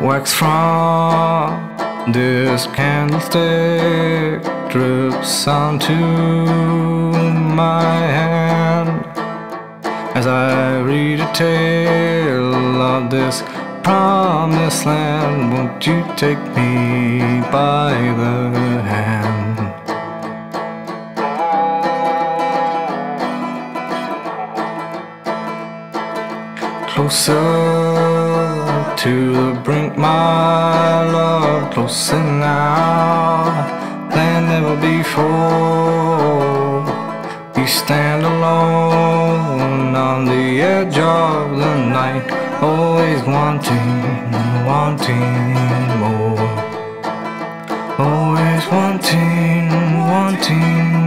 Wax from this candlestick drips onto my hand as I read a tale of this promised land. Won't you take me by the hand? Closer to the brink, my love, closer now than ever before. We stand alone on the edge of the night, always wanting, wanting more. Always wanting, wanting